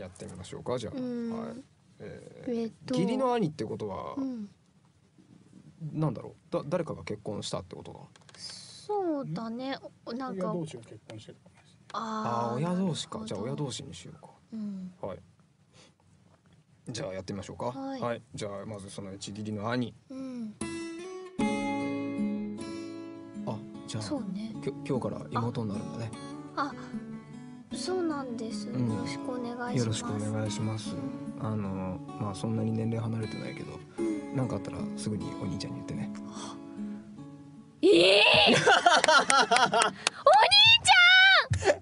やってみましょうかじゃあ、うん。はい。ええっとー義理の兄ってことは、うん。なんだろう？だ誰かが結婚したってことだ？そうだね。おなん親か同士が結婚してるかもしああー親同士か。じゃあ親同士士にしようか。うん。はい。じゃあやってみましょうか。はい。じゃあまずその一義理の兄。うん。あじゃあそうね。きょ今日から妹になるんだね。あそうなんです、うん。よろしくお願いします。よろしくお願いします。あのまあそんなに年齢離れてないけど何かあったらすぐにお兄ちゃんに言ってね。ええお兄ちゃん！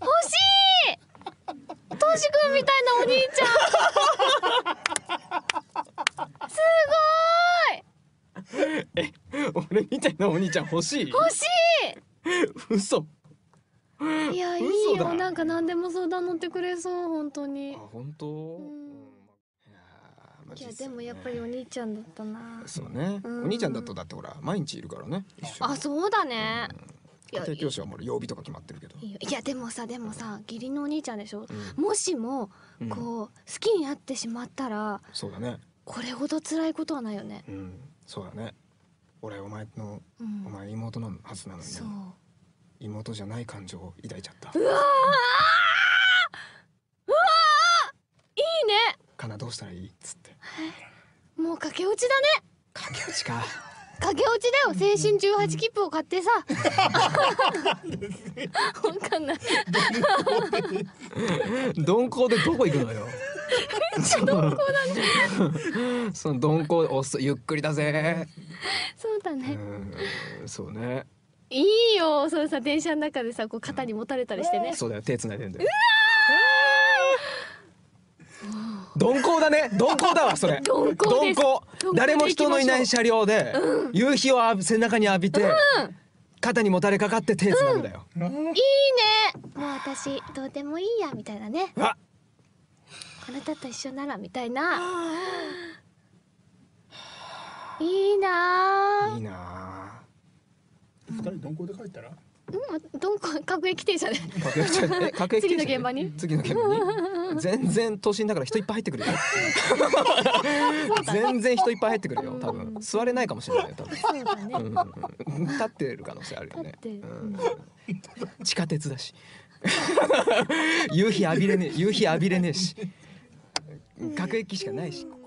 欲しい！トシ君みたいなお兄ちゃん！す俺みたいなお兄ちゃん欲しい？ごい欲し嘘いいやいいよ。なんか何でも相談乗ってくれそう本当に。あ本当、ん。うん。いやでもやっぱりお兄ちゃんだったな。そうね、うん。お兄ちゃんだとだってほら毎日いるからねあそうだね。いや家庭教師はもう曜日とか決まってるけど、いやでもさでもさ義理のお兄ちゃんでしょ？うん。もしもうん。こう好きになってしまったらそうだね。これほど辛いことはないよね。うん。そうだね。俺お前のうん。お前妹のはずなのにそう妹じゃない感情を抱いちゃった。うわーうわーいいねかなどうしたらいい？っつって。もう駆け落ちだね。駆け落ちか。駆け落ちだよ青春18切符を買ってさ。わかんない 鈍行でどこ行くのよ。鈍行だね。その鈍行おっそゆっくりだぜ。うそうだね。んそうねいいよ。それさ電車の中でさこう肩に持たれたりしてね。そうだよ。手繋いでんだよ。鈍行だね。鈍行だわそれ。鈍行です。鈍行。誰も人のいない車両で夕日を浴び背中に浴びて肩にもたれかかって手繋ぐだよ。いいね。もう私どうでもいいやみたいなね。あ。あなたと一緒ならみたいな。いいないいな二人鈍行で帰ったら？うんどんこ各駅停車で。あ各駅停車？え 各駅停車？次の現場に？次の現場に？全然都心だから人いっぱい入ってくるよ。全然人いっぱい入ってくるよ多分。座れないかもしれないよ多分。そうだね。うん。うん立ってる可能性あるよね。立ってうん。地下鉄だし。夕日浴びれねえ夕日浴びれねえし。各駅しかないし。こ